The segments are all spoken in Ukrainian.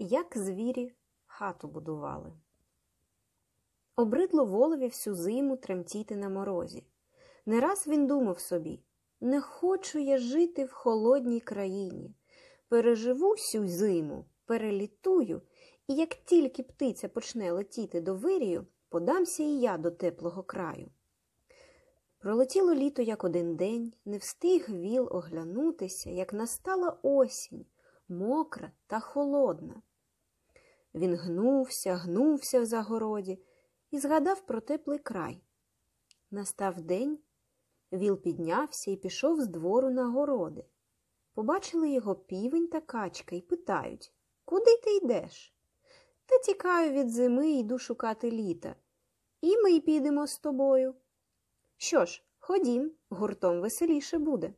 Як звірі хату будували. Обридло волові всю зиму тремтіти на морозі. Не раз він думав собі не хочу я жити в холодній країні. Переживу сю зиму, перелітую, і як тільки птиця почне летіти до вирію, подамся і я до теплого краю. Пролетіло літо як один день, не встиг віл оглянутися, як настала осінь, мокра та холодна. Він гнувся, гнувся в загороді і згадав про теплий край. Настав день, віл піднявся і пішов з двору на городи. Побачили його півень та качка і питають Куди ти йдеш? Та тікаю від зими йду шукати літа. І ми й підемо з тобою. Що ж, ходім, гуртом веселіше буде.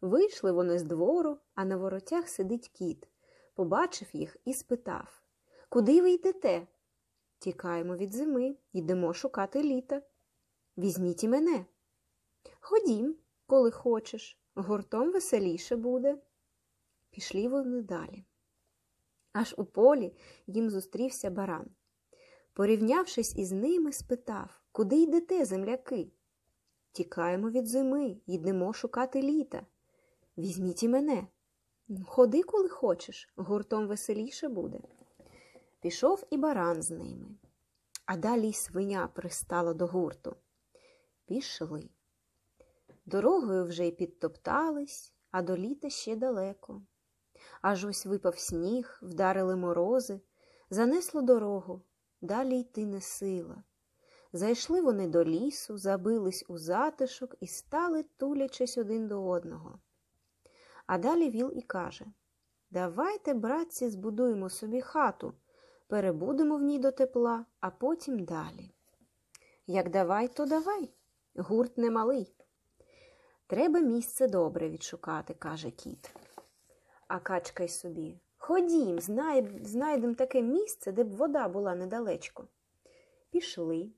Вийшли вони з двору, а на воротях сидить кіт. Побачив їх і спитав Куди ви йдете? Тікаємо від зими, йдемо шукати літа. Візьміть і мене. Ходім, коли хочеш, гуртом веселіше буде. Пішли вони далі. Аж у полі їм зустрівся баран. Порівнявшись із ними, спитав Куди йдете, земляки? Тікаємо від зими, йдемо шукати літа. Візьміть і мене. Ходи, коли хочеш, гуртом веселіше буде. Пішов і баран з ними, а далі й свиня пристала до гурту. Пішли. Дорогою вже й підтоптались, а до літа ще далеко. Аж ось випав сніг, вдарили морози, занесло дорогу, далі йти не сила. Зайшли вони до лісу, забились у затишок і стали, тулячись один до одного. А далі віл і каже Давайте, братці, збудуємо собі хату, перебудемо в ній до тепла, а потім далі. Як давай, то давай. Гурт немалий. Треба місце добре відшукати, каже кіт. А качка й собі Ходім, знайдемо таке місце, де б вода була недалечко. Пішли,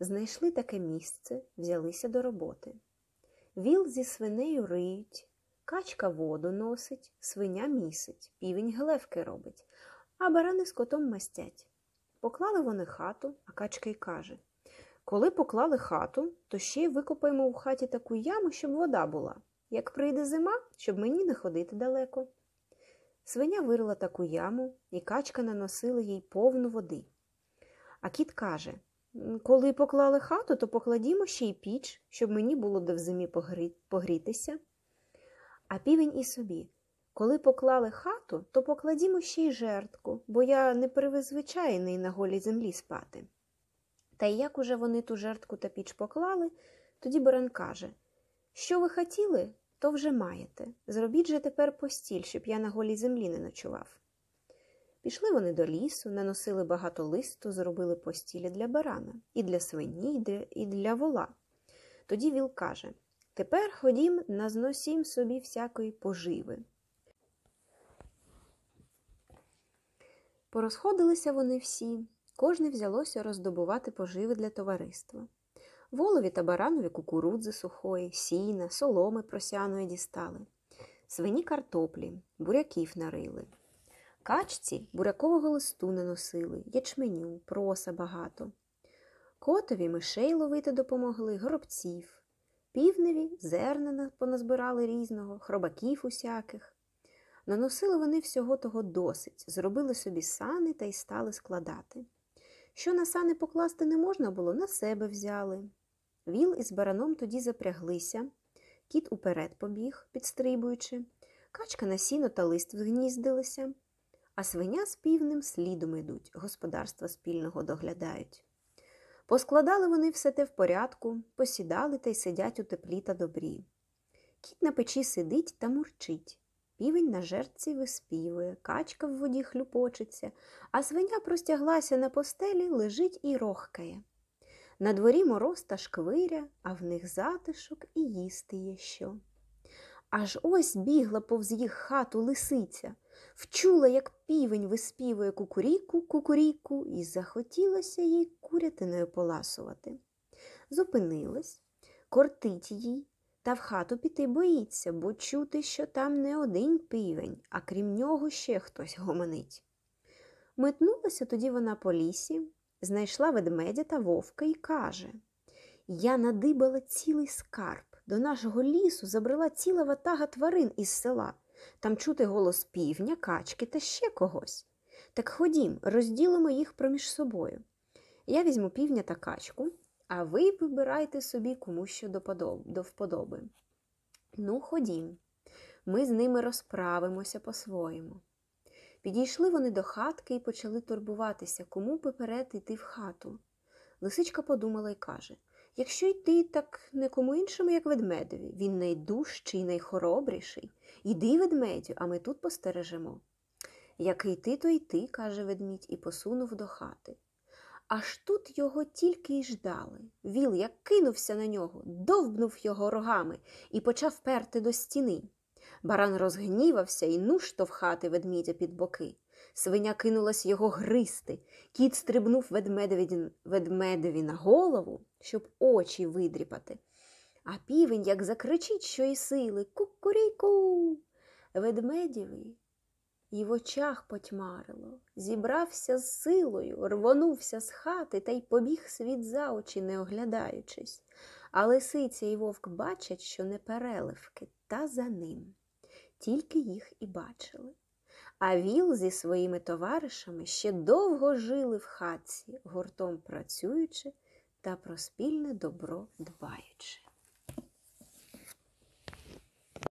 знайшли таке місце, взялися до роботи. Віл зі свинею риють, качка воду носить, свиня місить, півень глевки робить, а барани з котом мастять. Поклали вони хату, а качка й каже Коли поклали хату, то ще й викопаємо у хаті таку яму, щоб вода була. Як прийде зима, щоб мені не ходити далеко. Свиня вирила таку яму, і качка наносила їй повну води. А кіт каже коли поклали хату, то покладімо ще й піч, щоб мені було де в зимі погрітися. А півень і собі коли поклали хату, то покладімо ще й жертку, бо я не привизвичайний на голій землі спати. Та й як уже вони ту жертку та піч поклали, тоді баран каже Що ви хотіли, то вже маєте. Зробіть же тепер постіль, щоб я на голій землі не ночував. Пішли вони до лісу, наносили багато листу, зробили постілі для барана, і для свині, і для вола. Тоді віл каже Тепер ходім, назносім собі всякої поживи. Порозходилися вони всі, кожне взялося роздобувати поживи для товариства. Волові та баранові кукурудзи сухої, сіна, соломи просяної дістали, свині картоплі, буряків нарили. Качці бурякового листу наносили, ячменю, проса багато. Котові мишей ловити допомогли, горобців, півневі зерна поназбирали різного, хробаків усяких. Наносили вони всього того досить, зробили собі сани та й стали складати. Що на сани покласти не можна було, на себе взяли. Віл із бараном тоді запряглися, кіт уперед побіг, підстрибуючи, качка на сіно та лист вгніздилися, а свиня з півним слідом йдуть, господарства спільного доглядають. Поскладали вони все те в порядку, посідали та й сидять у теплі та добрі. Кіт на печі сидить та мурчить. Півень на жертці виспівує, качка в воді хлюпочеться, а свиня простяглася на постелі, лежить і рохкає. На дворі мороз та шквиря, а в них затишок і їсти є що. Аж ось бігла повз їх хату лисиця, вчула, як півень виспівує кукуріку, кукуріку, і захотілося їй курятиною поласувати. Зупинилась, кортить їй, та в хату піти боїться, бо чути, що там не один півень, а крім нього ще хтось гомонить. Метнулася тоді вона по лісі, знайшла ведмедя та вовка і каже Я надибала цілий скарб. До нашого лісу забрела ціла ватага тварин із села. Там чути голос півня, качки та ще когось. Так ходім, розділимо їх проміж собою. Я візьму півня та качку, а ви вибирайте собі кому що до вподоби. Ну, ходім, ми з ними розправимося по-своєму. Підійшли вони до хатки і почали турбуватися, кому поперед йти в хату. Лисичка подумала і каже Якщо йти, так не кому іншому, як ведмедеві. Він найдужчий, найхоробріший. Іди, ведмедю, а ми тут постережемо. Як йти, то йти, каже ведмідь, і посунув до хати. Аж тут його тільки й ждали. Віл як кинувся на нього, довбнув його рогами і почав перти до стіни. Баран розгнівався і ну штовхати ведмідя під боки. Свиня кинулась його гристи. Кіт стрибнув ведмедеві, ведмедеві на голову, щоб очі видріпати. А півень як закричить, що й сили Кукурійку. Ведмедєві і в очах потьмарило, зібрався з силою, рвонувся з хати та й побіг світ за очі, не оглядаючись. А лисиця і вовк бачать, що не переливки, та за ним. Тільки їх і бачили. А віл зі своїми товаришами ще довго жили в хатці, гуртом працюючи та про спільне добро дбаючи.